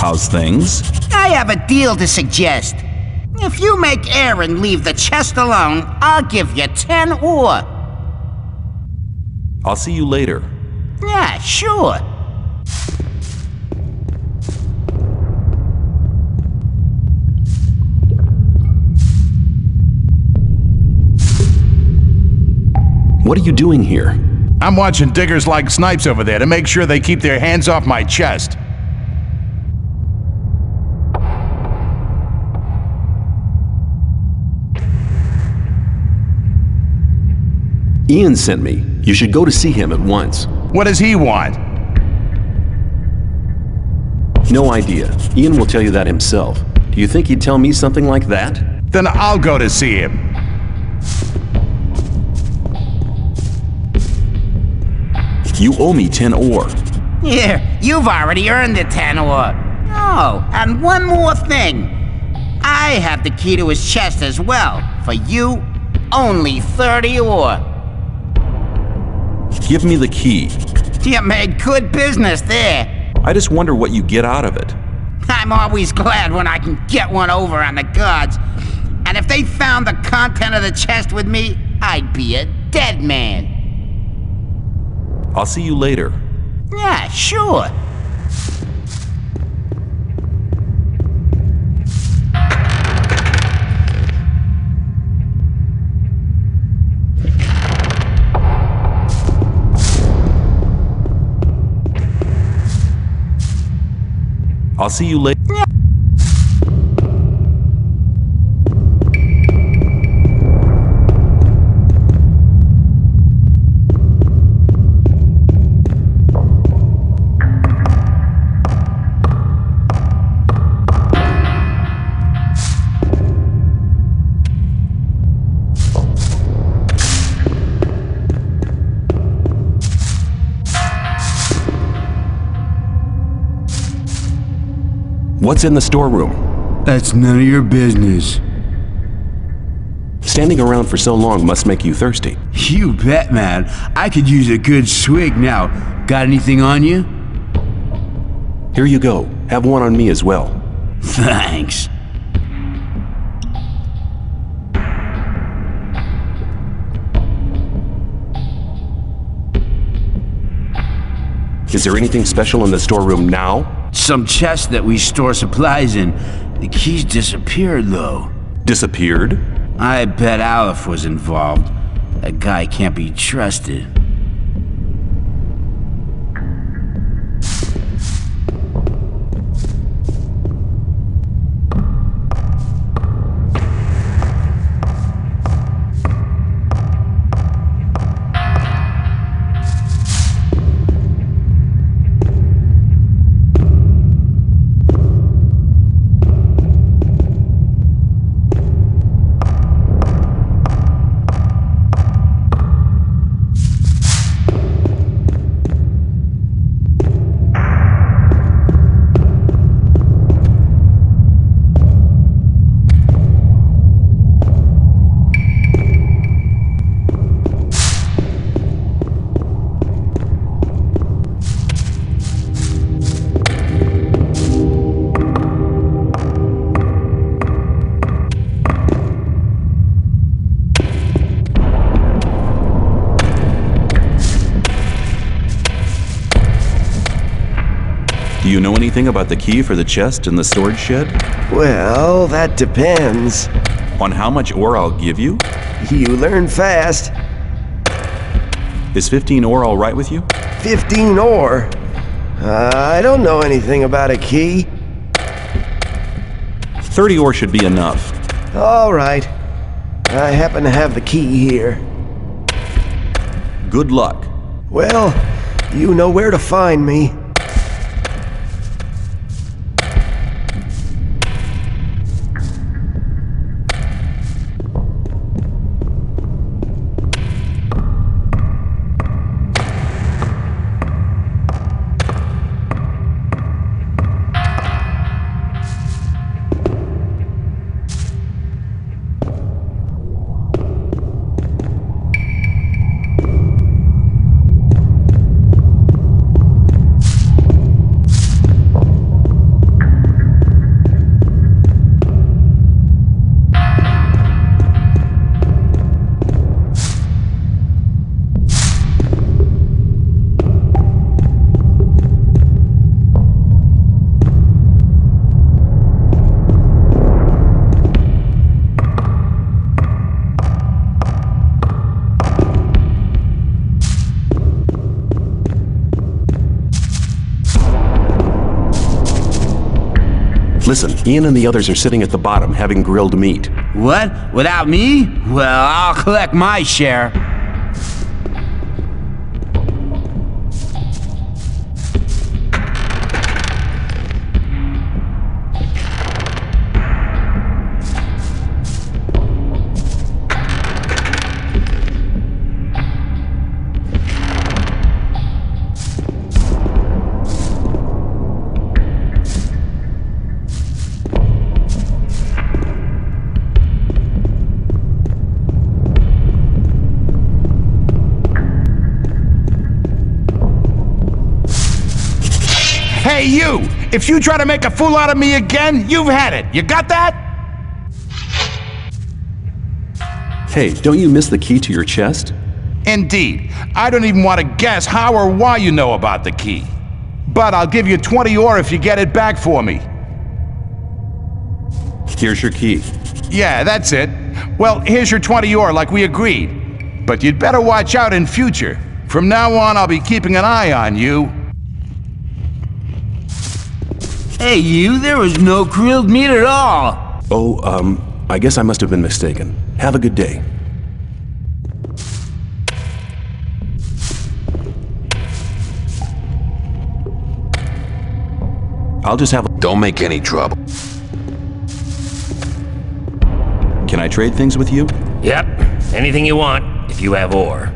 How's things? I have a deal to suggest. If you make Aaron leave the chest alone, I'll give you 10 ore. I'll see you later. Yeah, sure. What are you doing here? I'm watching diggers like snipes over there to make sure they keep their hands off my chest. Ian sent me. You should go to see him at once. What does he want? No idea. Ian will tell you that himself. Do you think he'd tell me something like that? Then I'll go to see him. You owe me 10 ore. Here, you've already earned the 10 ore. Oh, and one more thing. I have the key to his chest as well. For you, only 30 ore. Give me the key. You made good business there. I just wonder what you get out of it. I'm always glad when I can get one over on the gods. And if they found the content of the chest with me, I'd be a dead man. I'll see you later. Yeah, sure. I'll see you later. What's in the storeroom? That's none of your business. Standing around for so long must make you thirsty. You bet, man. I could use a good swig now. Got anything on you? Here you go. Have one on me as well. Thanks. Is there anything special in the storeroom now? Some chest that we store supplies in. The keys disappeared, though. Disappeared? I bet Aleph was involved. That guy can't be trusted. Do you know anything about the key for the chest in the storage shed? Well, that depends. On how much ore I'll give you? You learn fast. Is 15 ore all right with you? 15 ore. Uh, I don't know anything about a key. 30 ore should be enough. All right. I happen to have the key here. Good luck. Well, you know where to find me. Listen, Ian and the others are sitting at the bottom having grilled meat. What? Without me? Well, I'll collect my share. If you try to make a fool out of me again, you've had it. You got that? Hey, don't you miss the key to your chest? Indeed. I don't even want to guess how ore why you know about the key. But I'll give you 20 ore if you get it back for me. Here's your key. Yeah, that's it. Well, here's your 20 or like we agreed. But you'd better watch out in future. From now on, I'll be keeping an eye on you. Hey, you, there was no grilled meat at all. Oh, um, I guess I must have been mistaken. Have a good day. I'll just have a... Don't make any trouble. Can I trade things with you? Yep, anything you want, if you have ore.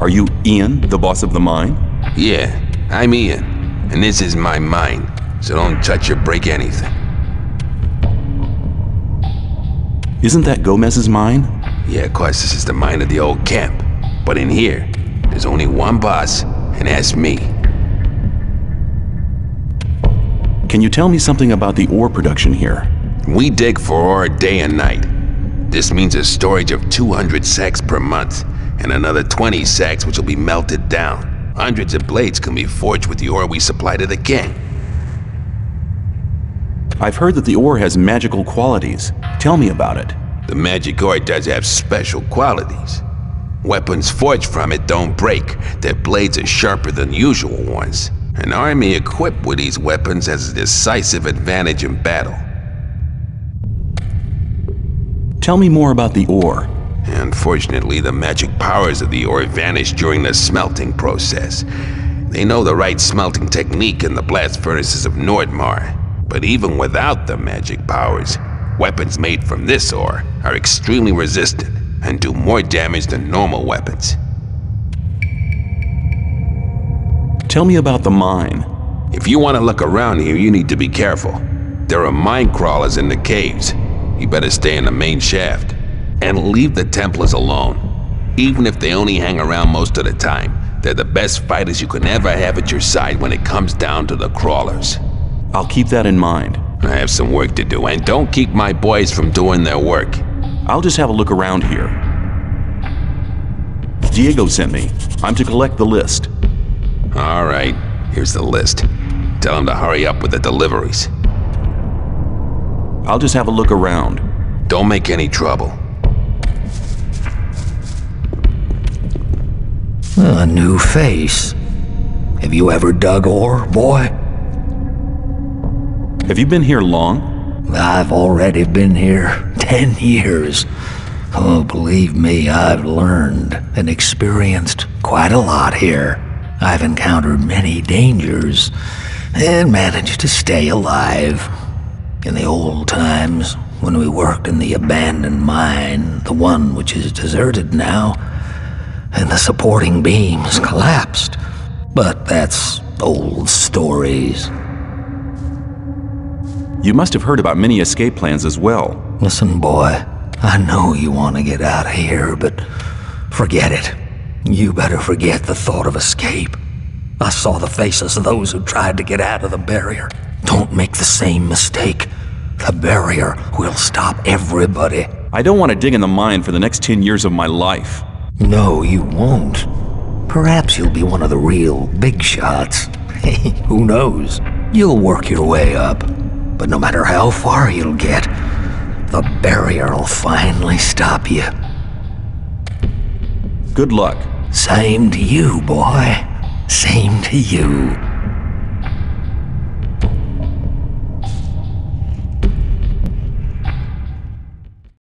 Are you Ian, the boss of the mine? Yeah, I'm Ian, and this is my mine, so don't touch or break anything. Isn't that Gomez's mine? Yeah, of course, this is the mine of the old camp. But in here, there's only one boss, and that's me. Can you tell me something about the ore production here? We dig for ore day and night. This means a storage of 200 sacks per month, and another 20 sacks which will be melted down. Hundreds of blades can be forged with the ore we supply to the king. I've heard that the ore has magical qualities. Tell me about it. The magic ore does have special qualities. Weapons forged from it don't break. Their blades are sharper than usual ones. An army equipped with these weapons has a decisive advantage in battle. Tell me more about the ore. Unfortunately, the magic powers of the ore vanish during the smelting process. They know the right smelting technique in the blast furnaces of Nordmar. But even without the magic powers, weapons made from this ore are extremely resistant and do more damage than normal weapons. Tell me about the mine. If you want to look around here, you need to be careful. There are mine crawlers in the caves. You better stay in the main shaft. And leave the Templars alone. Even if they only hang around most of the time, they're the best fighters you can ever have at your side when it comes down to the crawlers. I'll keep that in mind. I have some work to do, and don't keep my boys from doing their work. I'll just have a look around here. Diego sent me. I'm to collect the list. All right, here's the list. Tell him to hurry up with the deliveries. I'll just have a look around. Don't make any trouble. A new face. Have you ever dug ore, boy? Have you been here long? I've already been here ten years. Oh, believe me, I've learned and experienced quite a lot here. I've encountered many dangers and managed to stay alive. In the old times, when we worked in the abandoned mine, the one which is deserted now, and the supporting beams collapsed. But that's old stories. You must have heard about many escape plans as well. Listen, boy, I know you want to get out of here, but forget it. You better forget the thought of escape. I saw the faces of those who tried to get out of the barrier. Don't make the same mistake. The barrier will stop everybody. I don't want to dig in the mine for the next 10 years of my life. No, you won't. Perhaps you'll be one of the real big shots. Who knows? You'll work your way up. But no matter how far you'll get, the barrier will finally stop you. Good luck. Same to you, boy. Same to you.